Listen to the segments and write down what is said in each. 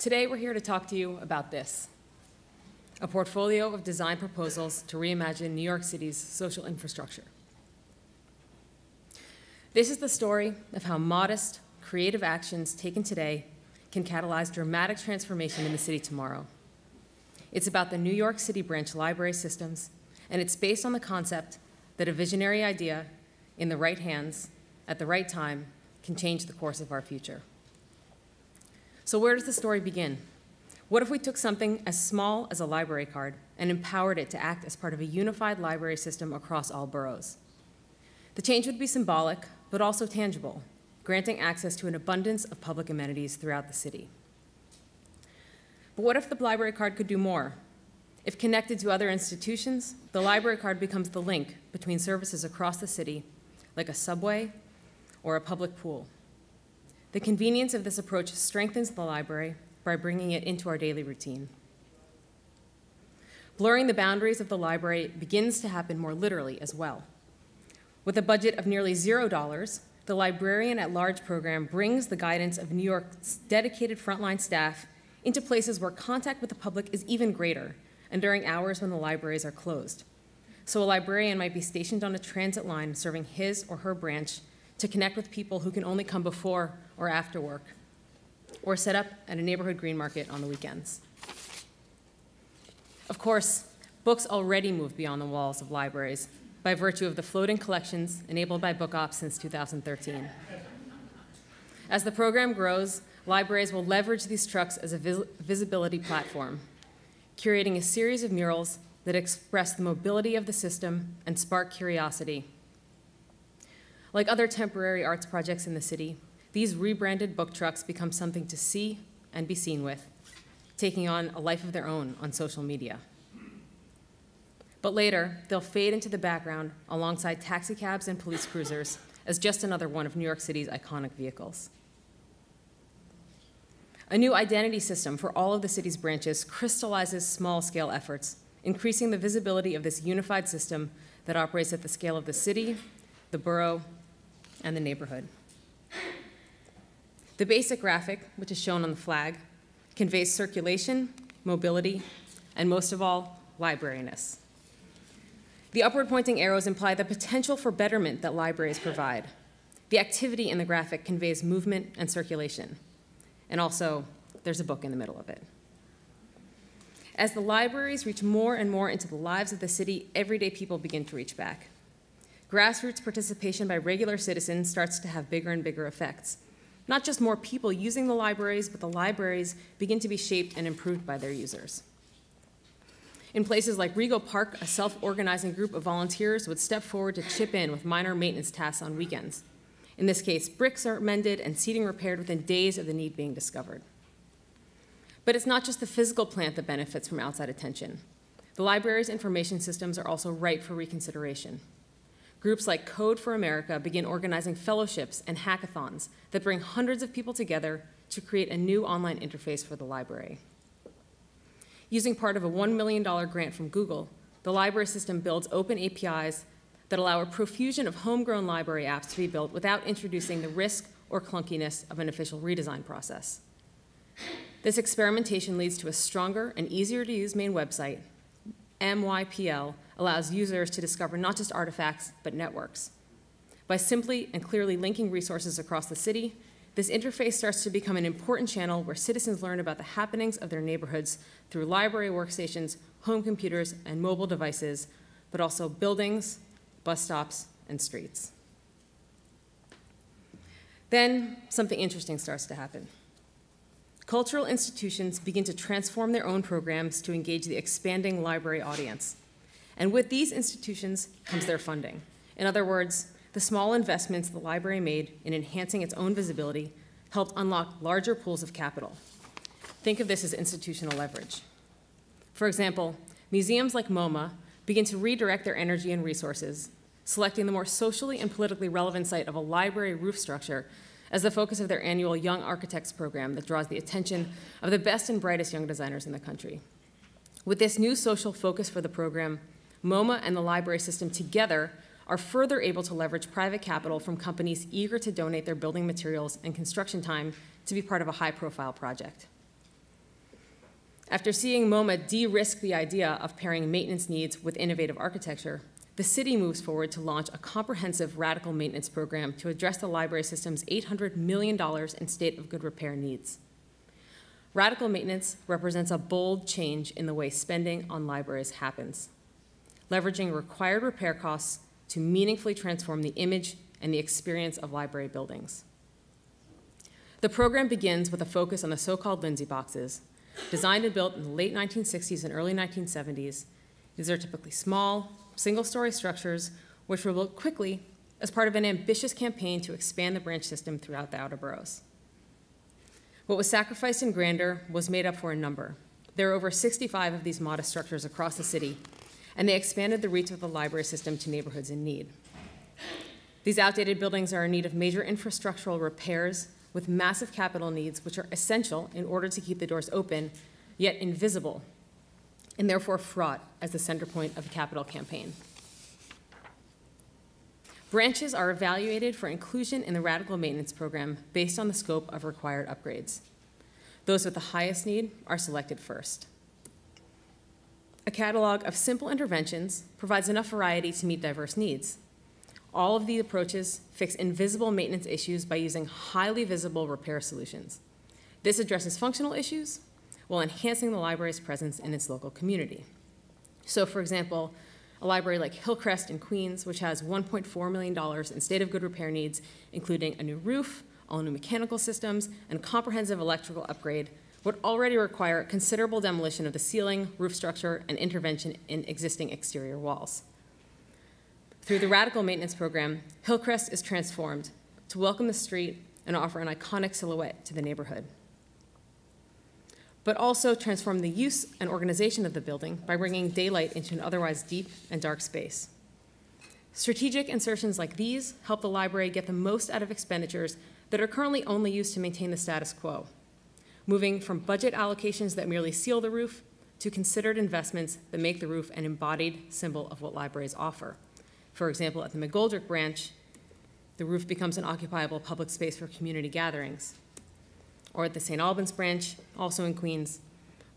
Today, we're here to talk to you about this a portfolio of design proposals to reimagine New York City's social infrastructure. This is the story of how modest, creative actions taken today can catalyze dramatic transformation in the city tomorrow. It's about the New York City branch library systems, and it's based on the concept that a visionary idea in the right hands at the right time can change the course of our future. So, where does the story begin? What if we took something as small as a library card and empowered it to act as part of a unified library system across all boroughs? The change would be symbolic, but also tangible, granting access to an abundance of public amenities throughout the city. But what if the library card could do more? If connected to other institutions, the library card becomes the link between services across the city, like a subway or a public pool. The convenience of this approach strengthens the library by bringing it into our daily routine. Blurring the boundaries of the library begins to happen more literally as well. With a budget of nearly zero dollars, the Librarian at Large program brings the guidance of New York's dedicated frontline staff into places where contact with the public is even greater and during hours when the libraries are closed. So a librarian might be stationed on a transit line serving his or her branch to connect with people who can only come before or after work, or set up at a neighborhood green market on the weekends. Of course, books already move beyond the walls of libraries by virtue of the floating collections enabled by BookOps since 2013. As the program grows, libraries will leverage these trucks as a vis visibility platform, curating a series of murals that express the mobility of the system and spark curiosity. Like other temporary arts projects in the city, these rebranded book trucks become something to see and be seen with, taking on a life of their own on social media. But later, they'll fade into the background alongside taxicabs and police cruisers as just another one of New York City's iconic vehicles. A new identity system for all of the city's branches crystallizes small scale efforts, increasing the visibility of this unified system that operates at the scale of the city, the borough, and the neighborhood. The basic graphic, which is shown on the flag, conveys circulation, mobility, and most of all, librariness. The upward pointing arrows imply the potential for betterment that libraries provide. The activity in the graphic conveys movement and circulation. And also, there's a book in the middle of it. As the libraries reach more and more into the lives of the city, everyday people begin to reach back. Grassroots participation by regular citizens starts to have bigger and bigger effects. Not just more people using the libraries, but the libraries begin to be shaped and improved by their users. In places like Rego Park, a self-organizing group of volunteers would step forward to chip in with minor maintenance tasks on weekends. In this case, bricks are mended and seating repaired within days of the need being discovered. But it's not just the physical plant that benefits from outside attention. The library's information systems are also ripe for reconsideration. Groups like Code for America begin organizing fellowships and hackathons that bring hundreds of people together to create a new online interface for the library. Using part of a $1 million grant from Google, the library system builds open APIs that allow a profusion of homegrown library apps to be built without introducing the risk or clunkiness of an official redesign process. This experimentation leads to a stronger and easier to use main website. MYPL allows users to discover not just artifacts, but networks. By simply and clearly linking resources across the city, this interface starts to become an important channel where citizens learn about the happenings of their neighborhoods through library workstations, home computers, and mobile devices, but also buildings, bus stops, and streets. Then something interesting starts to happen. Cultural institutions begin to transform their own programs to engage the expanding library audience. And with these institutions comes their funding. In other words, the small investments the library made in enhancing its own visibility helped unlock larger pools of capital. Think of this as institutional leverage. For example, museums like MoMA begin to redirect their energy and resources, selecting the more socially and politically relevant site of a library roof structure as the focus of their annual Young Architects program that draws the attention of the best and brightest young designers in the country. With this new social focus for the program, MoMA and the library system together are further able to leverage private capital from companies eager to donate their building materials and construction time to be part of a high profile project. After seeing MoMA de-risk the idea of pairing maintenance needs with innovative architecture, the city moves forward to launch a comprehensive radical maintenance program to address the library system's $800 million in state of good repair needs. Radical maintenance represents a bold change in the way spending on libraries happens, leveraging required repair costs to meaningfully transform the image and the experience of library buildings. The program begins with a focus on the so-called Lindsay boxes, designed and built in the late 1960s and early 1970s. These are typically small, single-story structures which were built quickly as part of an ambitious campaign to expand the branch system throughout the outer boroughs. What was sacrificed in grandeur was made up for in number. There are over 65 of these modest structures across the city, and they expanded the reach of the library system to neighborhoods in need. These outdated buildings are in need of major infrastructural repairs with massive capital needs, which are essential in order to keep the doors open, yet invisible, and therefore fraught as the center point of a capital campaign. Branches are evaluated for inclusion in the radical maintenance program based on the scope of required upgrades. Those with the highest need are selected first. A catalog of simple interventions provides enough variety to meet diverse needs. All of these approaches fix invisible maintenance issues by using highly visible repair solutions. This addresses functional issues while enhancing the library's presence in its local community. So, for example, a library like Hillcrest in Queens, which has $1.4 million in state of good repair needs, including a new roof, all new mechanical systems, and comprehensive electrical upgrade, would already require considerable demolition of the ceiling, roof structure, and intervention in existing exterior walls. Through the Radical Maintenance Program, Hillcrest is transformed to welcome the street and offer an iconic silhouette to the neighborhood but also transform the use and organization of the building by bringing daylight into an otherwise deep and dark space. Strategic insertions like these help the library get the most out of expenditures that are currently only used to maintain the status quo, moving from budget allocations that merely seal the roof to considered investments that make the roof an embodied symbol of what libraries offer. For example, at the McGoldrick branch, the roof becomes an occupiable public space for community gatherings or at the St. Albans branch, also in Queens,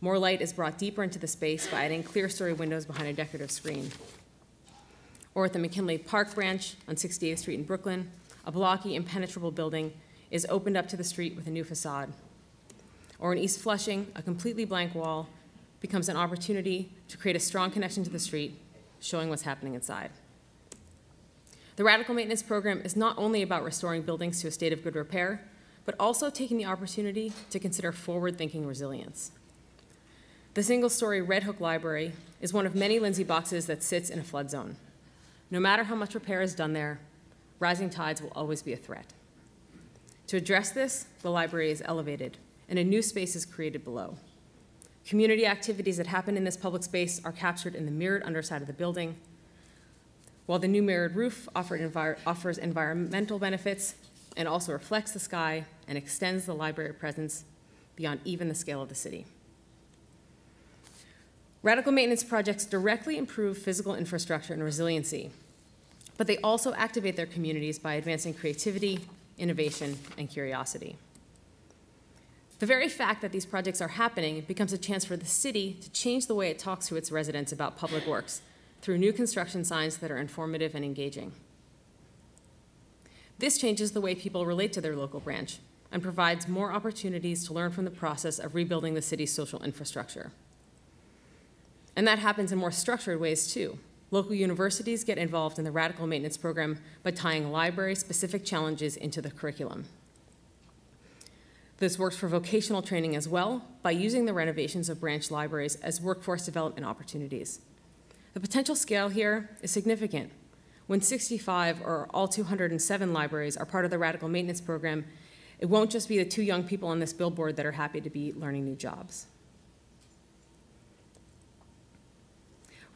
more light is brought deeper into the space by adding clerestory windows behind a decorative screen. Or at the McKinley Park branch on 68th Street in Brooklyn, a blocky, impenetrable building is opened up to the street with a new facade. Or in East Flushing, a completely blank wall becomes an opportunity to create a strong connection to the street, showing what's happening inside. The Radical Maintenance Program is not only about restoring buildings to a state of good repair, but also taking the opportunity to consider forward-thinking resilience. The single-story Red Hook Library is one of many Lindsay boxes that sits in a flood zone. No matter how much repair is done there, rising tides will always be a threat. To address this, the library is elevated, and a new space is created below. Community activities that happen in this public space are captured in the mirrored underside of the building, while the new mirrored roof envir offers environmental benefits and also reflects the sky and extends the library presence beyond even the scale of the city. Radical maintenance projects directly improve physical infrastructure and resiliency, but they also activate their communities by advancing creativity, innovation, and curiosity. The very fact that these projects are happening becomes a chance for the city to change the way it talks to its residents about public works through new construction signs that are informative and engaging. This changes the way people relate to their local branch and provides more opportunities to learn from the process of rebuilding the city's social infrastructure. And that happens in more structured ways too. Local universities get involved in the radical maintenance program by tying library-specific challenges into the curriculum. This works for vocational training as well by using the renovations of branch libraries as workforce development opportunities. The potential scale here is significant. When 65 or all 207 libraries are part of the radical maintenance program, it won't just be the two young people on this billboard that are happy to be learning new jobs.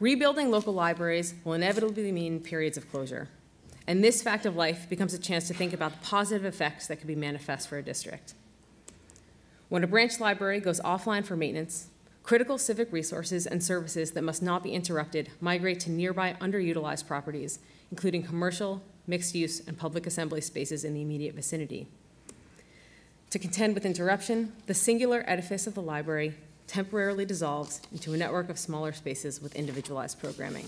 Rebuilding local libraries will inevitably mean periods of closure. And this fact of life becomes a chance to think about the positive effects that could be manifest for a district. When a branch library goes offline for maintenance, critical civic resources and services that must not be interrupted migrate to nearby underutilized properties, including commercial, mixed use, and public assembly spaces in the immediate vicinity. To contend with interruption, the singular edifice of the library temporarily dissolves into a network of smaller spaces with individualized programming.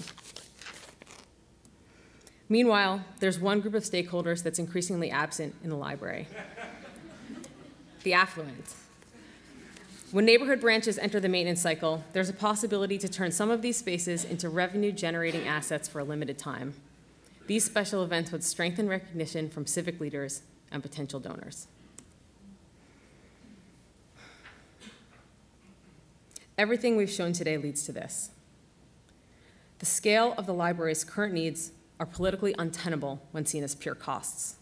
Meanwhile, there's one group of stakeholders that's increasingly absent in the library the affluent. When neighborhood branches enter the maintenance cycle, there's a possibility to turn some of these spaces into revenue generating assets for a limited time. These special events would strengthen recognition from civic leaders and potential donors. Everything we've shown today leads to this. The scale of the library's current needs are politically untenable when seen as pure costs.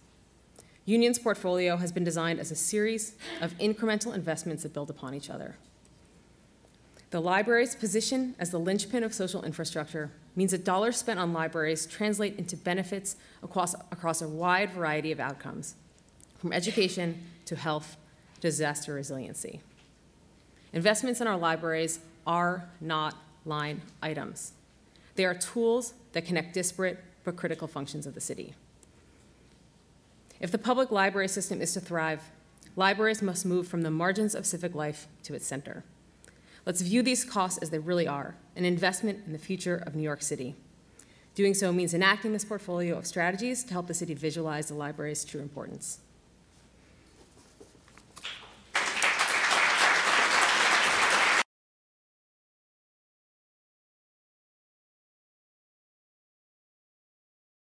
Union's portfolio has been designed as a series of incremental investments that build upon each other. The library's position as the linchpin of social infrastructure means that dollars spent on libraries translate into benefits across, across a wide variety of outcomes, from education to health to disaster resiliency. Investments in our libraries are not line items. They are tools that connect disparate but critical functions of the city. If the public library system is to thrive, libraries must move from the margins of civic life to its center. Let's view these costs as they really are an investment in the future of New York City. Doing so means enacting this portfolio of strategies to help the city visualize the library's true importance.